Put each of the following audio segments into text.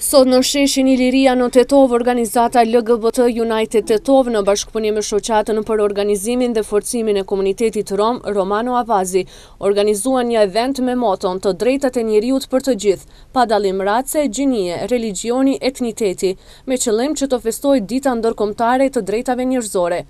Sot në sheshin Iliria në Tetovë, organizata LGBT United Tetovë në bashkëpunim me shoqatën për organizimin dhe forcimin e komunitetit Rom, Romano Avazi, organizuan një event me moton të drejtat e njeriut për të gjithë, pa dallim race, gjinie, religjioni, etniteti, me qëllim që të festohet dita ndërkombëtare e të drejtave njerëzore.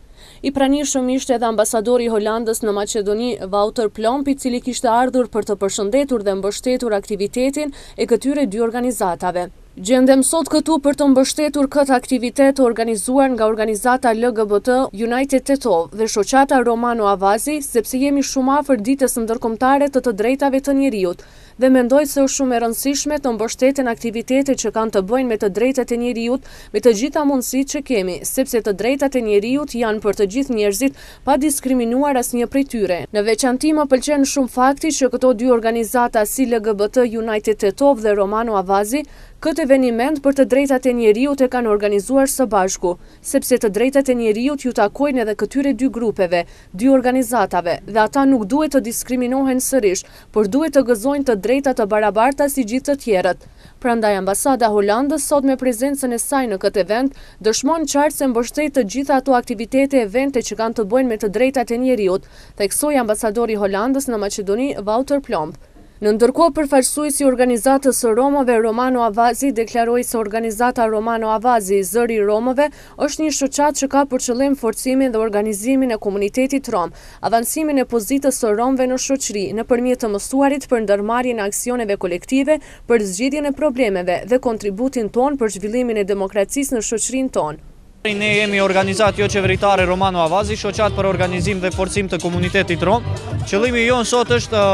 I pranishëm ishte edhe ambasadori i Holandës në Maqedoni, Wouter Plomp, i cili kishte ardhur për të përshëndetur dhe mbështetur aktivitetin e këtyre dy organizatave. Gjendem sot këtu për të mbështetur këtë aktivitet të organizuar nga organizata LGBT United Tetovë dhe Shoqata Romano Avazi, sepse jemi shumë afër Ditës Ndërkombëtare të të Drejtave të Njeriut, dhe mendoj se është shumë e rëndësishme të mbështeten aktivitetet që kanë të bëjnë me të drejtat e njeriut me të gjitha mundësitë që kemi, sepse të drejtat e njeriut janë për të gjithë njerëzit pa diskriminuar asnjë prej tyre. Në veçanti më pëlqen shumë fakti që këto dy organizata si LGBT United Tetovë dhe Romano Avazi këtë eveniment për të drejtat e njeriut e kanë organizuar së bashku, sepse të drejtat e njeriut iu takojnë edhe këtyre dy grupeve, dy organizatave, dhe ata nuk duhet të diskriminohen sërish, por duhet të gëzojnë të drejta të barabarta si gjithë të tjerët. Prandaj Ambasada e Holandës sot me prezencën e saj në këtë event dëshmon qartë se mbështet të gjitha ato aktivitete e evente që kanë të bëjnë me të drejtat e njeriut, theksoi ambasadori i Holandës në Maqedoni, Wouter Plomp. Në ndërkohë përfaqësuesi i organizatës së romëve, Romano Avazi deklaroi se organizata Romano Avazi, Zëri i Romëve, Është një shoqatë që ka për qëllim forcimin dhe organizimin e komunitetit rom, avancimin e pozitës së romëve në shoqëri, nëpërmjet të mësuarit për ndërmarrjen e aksioneve kolektive për zgjidhjen e problemeve dhe kontributin tonë për zhvillimin e demokracisë në shoqërinë tonë. Ne jemi organizatë joqeveritare Romano Avazi, shoqatë për organizim dhe forcim të komunitetit rom. Qëllimi jonë sot është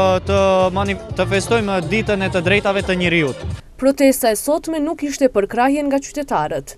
të festojmë ditën e të drejtave të njeriut. Protesta e sotme nuk kishte përkrahje nga qytetarët.